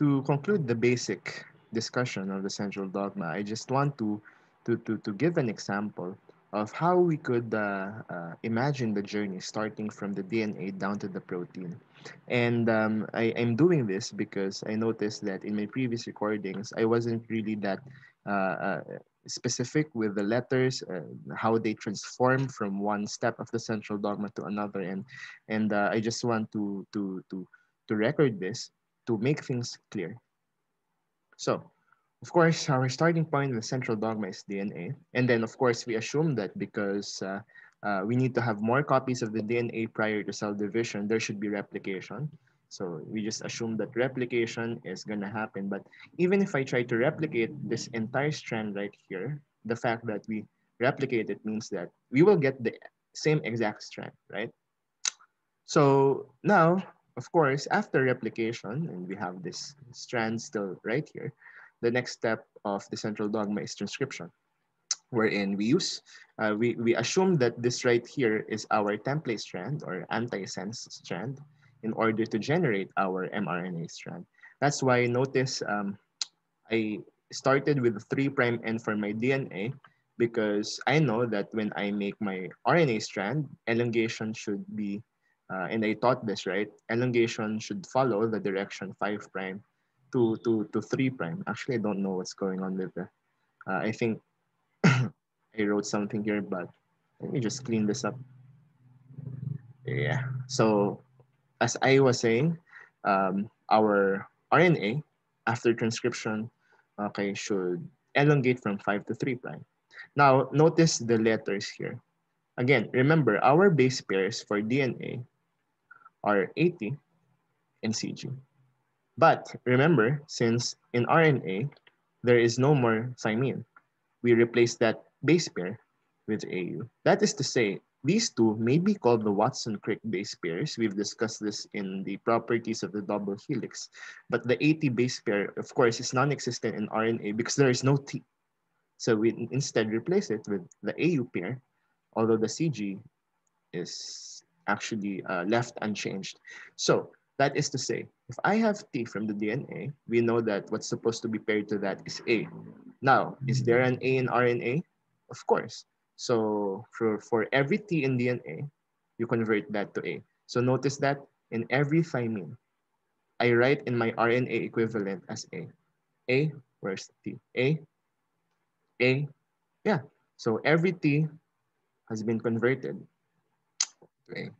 to conclude the basic discussion of the central dogma, I just want to, to, to, to give an example of how we could uh, uh, imagine the journey starting from the DNA down to the protein. And um, I, am doing this because I noticed that in my previous recordings, I wasn't really that uh, uh specific with the letters, uh, how they transform from one step of the central dogma to another. And, and uh, I just want to, to, to, to record this to make things clear. So, of course, our starting point in the central dogma is DNA. And then, of course, we assume that because uh, uh, we need to have more copies of the DNA prior to cell division, there should be replication. So we just assume that replication is going to happen. But even if I try to replicate this entire strand right here, the fact that we replicate it means that we will get the same exact strand, right? So now, of course, after replication, and we have this strand still right here, the next step of the central dogma is transcription, wherein we use, uh, we, we assume that this right here is our template strand or antisense strand in order to generate our mRNA strand. That's why notice um, I started with 3' end for my DNA because I know that when I make my RNA strand, elongation should be, uh, and I taught this, right? Elongation should follow the direction 5' prime to, to, to 3 prime. Actually, I don't know what's going on with the, uh, I think I wrote something here, but let me just clean this up. Yeah, so as I was saying, um, our RNA after transcription, okay, should elongate from 5 to 3 prime. Now, notice the letters here. Again, remember our base pairs for DNA are AT and CG. But remember, since in RNA, there is no more thymine, we replace that base pair with AU. That is to say, these two may be called the Watson-Crick base pairs. We've discussed this in the properties of the double helix. But the AT base pair, of course, is non-existent in RNA because there is no T. So we instead replace it with the AU pair, although the CG is actually uh, left unchanged. So that is to say, if I have T from the DNA, we know that what's supposed to be paired to that is A. Now, is there an A in RNA? Of course. So for, for every T in DNA, you convert that to A. So notice that in every thymine, I write in my RNA equivalent as A. A, where's T? A, A, yeah. So every T has been converted to A.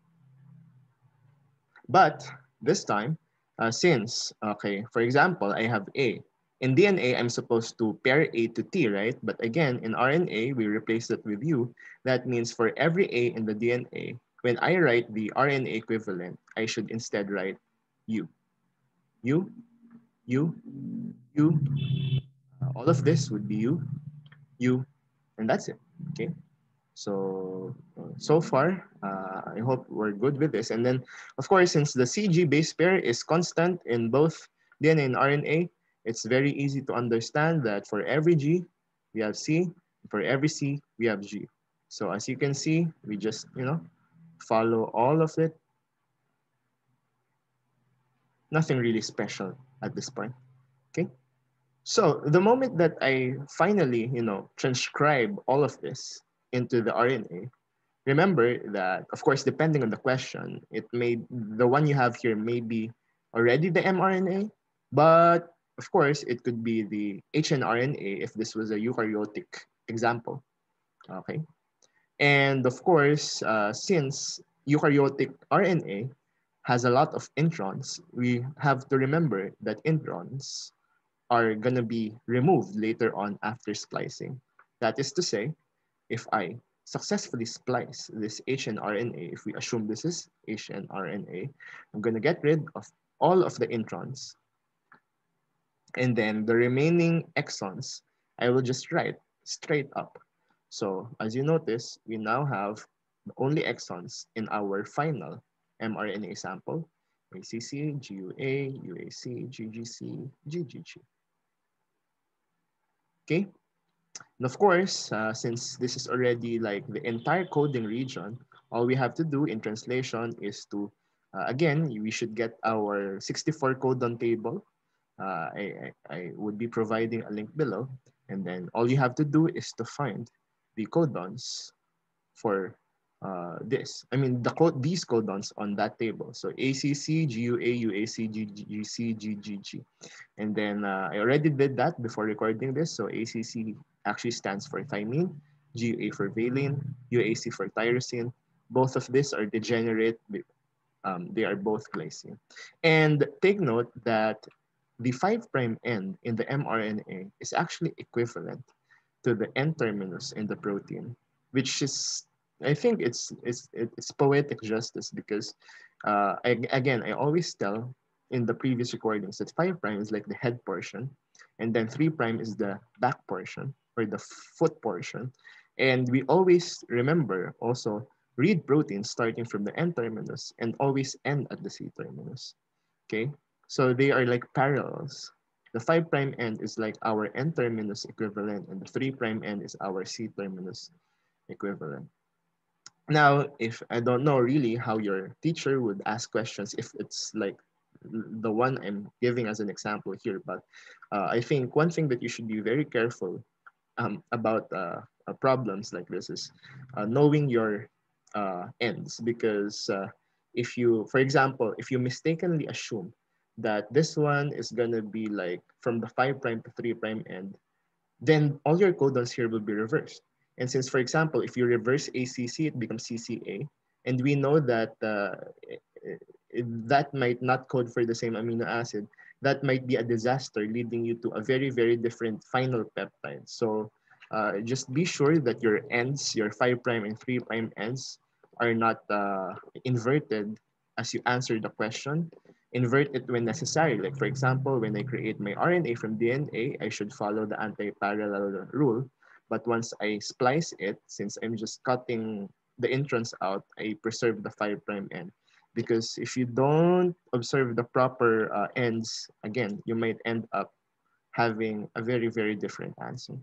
But this time, uh, since, okay, for example, I have A. In DNA, I'm supposed to pair A to T, right? But again, in RNA, we replace that with U. That means for every A in the DNA, when I write the RNA equivalent, I should instead write U. U, U, U. Uh, all of this would be U, U, and that's it, okay? So, so far, uh, I hope we're good with this. And then, of course, since the CG base pair is constant in both DNA and RNA, it's very easy to understand that for every G, we have C. For every C, we have G. So as you can see, we just, you know, follow all of it. Nothing really special at this point, okay? So the moment that I finally, you know, transcribe all of this, into the RNA, remember that, of course, depending on the question, it may the one you have here may be already the mRNA, but of course, it could be the hnRNA if this was a eukaryotic example. Okay. And of course, uh, since eukaryotic RNA has a lot of introns, we have to remember that introns are going to be removed later on after splicing. That is to say, if I successfully splice this hnRNA, if we assume this is hnRNA, I'm going to get rid of all of the introns. And then the remaining exons, I will just write straight up. So as you notice, we now have only exons in our final mRNA sample, ACC, GUA, UAC, GGC, GGG. Okay, and of course, uh, since this is already like the entire coding region, all we have to do in translation is to, uh, again, we should get our 64 codon table. uh, I, I, would be providing a link below. And then all you have to do is to find the codons for uh, this. I mean, the code, these codons on that table. So ACC, GUA, UAC, GGC, GGG. And then uh, I already did that before recording this. So ACC actually stands for thymine, GUA for valine, UAC for tyrosine. Both of these are degenerate. Um, they are both glycine. And take note that the 5' prime end in the mRNA is actually equivalent to the N terminus in the protein, which is I think it's it's it's poetic justice because uh, I, again I always tell in the previous recordings that five prime is like the head portion, and then three prime is the back portion the foot portion, and we always remember also read proteins starting from the N terminus and always end at the C terminus. Okay, so they are like parallels. The five prime end is like our N terminus equivalent, and the three prime end is our C terminus equivalent. Now, if I don't know really how your teacher would ask questions, if it's like the one I'm giving as an example here, but uh, I think one thing that you should be very careful um, about uh, uh, problems like this is uh, knowing your uh, ends because uh, if you, for example, if you mistakenly assume that this one is gonna be like from the five prime to three prime end, then all your codons here will be reversed. And since, for example, if you reverse ACC, it becomes CCA. And we know that uh, that might not code for the same amino acid. That might be a disaster leading you to a very, very different final peptide. So uh, just be sure that your ends, your 5' and 3' prime ends are not uh, inverted as you answer the question. Invert it when necessary. Like for example, when I create my RNA from DNA, I should follow the anti-parallel rule but once I splice it, since I'm just cutting the introns out, I preserve the 5' prime end. Because if you don't observe the proper uh, ends, again, you might end up having a very, very different answer.